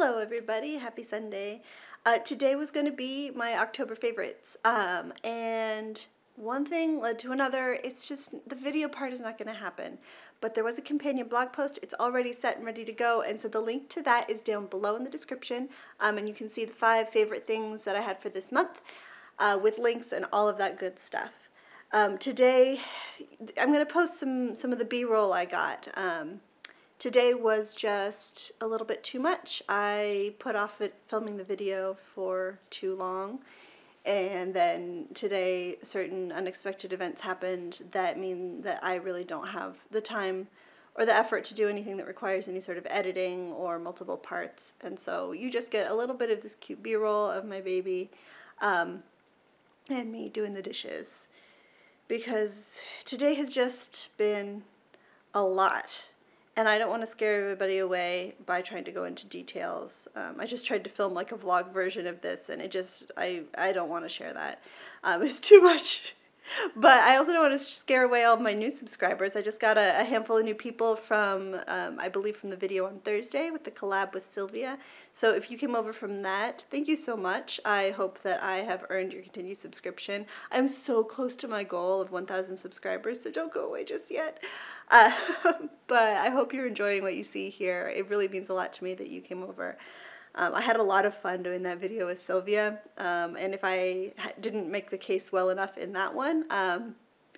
Hello, everybody. Happy Sunday. Uh, today was going to be my October favorites. Um, and one thing led to another. It's just the video part is not going to happen. But there was a companion blog post. It's already set and ready to go. And so the link to that is down below in the description. Um, and you can see the five favorite things that I had for this month uh, with links and all of that good stuff. Um, today, I'm going to post some, some of the B-roll I got. Um, Today was just a little bit too much. I put off it, filming the video for too long. And then today certain unexpected events happened that mean that I really don't have the time or the effort to do anything that requires any sort of editing or multiple parts. And so you just get a little bit of this cute b-roll of my baby um, and me doing the dishes. Because today has just been a lot and I don't want to scare everybody away by trying to go into details. Um, I just tried to film like a vlog version of this, and it just I I don't want to share that. Um, it's too much. But I also don't want to scare away all my new subscribers. I just got a, a handful of new people from, um, I believe, from the video on Thursday with the collab with Sylvia. So if you came over from that, thank you so much. I hope that I have earned your continued subscription. I'm so close to my goal of 1,000 subscribers, so don't go away just yet. Uh, but I hope you're enjoying what you see here. It really means a lot to me that you came over. Um, I had a lot of fun doing that video with Sylvia, um, and if I didn't make the case well enough in that one, um,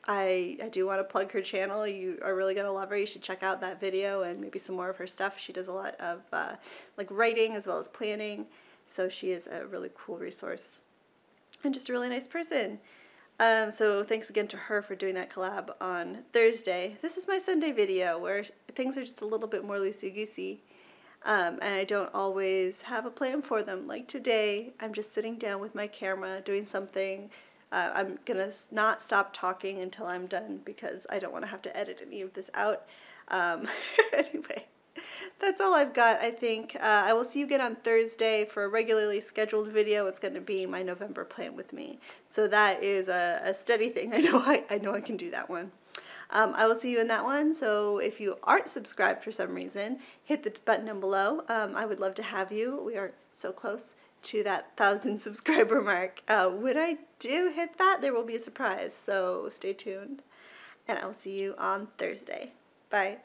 I, I do want to plug her channel. You are really going to love her. You should check out that video and maybe some more of her stuff. She does a lot of uh, like writing as well as planning, so she is a really cool resource and just a really nice person. Um, so thanks again to her for doing that collab on Thursday. This is my Sunday video where things are just a little bit more loosey-goosey. Um, and I don't always have a plan for them. Like today, I'm just sitting down with my camera doing something. Uh, I'm gonna not stop talking until I'm done because I don't want to have to edit any of this out. Um, anyway, that's all I've got, I think. Uh, I will see you again on Thursday for a regularly scheduled video. It's going to be my November plan with me. So that is a, a steady thing. I know I, I know I can do that one. Um, I will see you in that one. So if you aren't subscribed for some reason, hit the button down below. Um, I would love to have you. We are so close to that thousand subscriber mark. Uh, when I do hit that, there will be a surprise. So stay tuned. And I will see you on Thursday. Bye.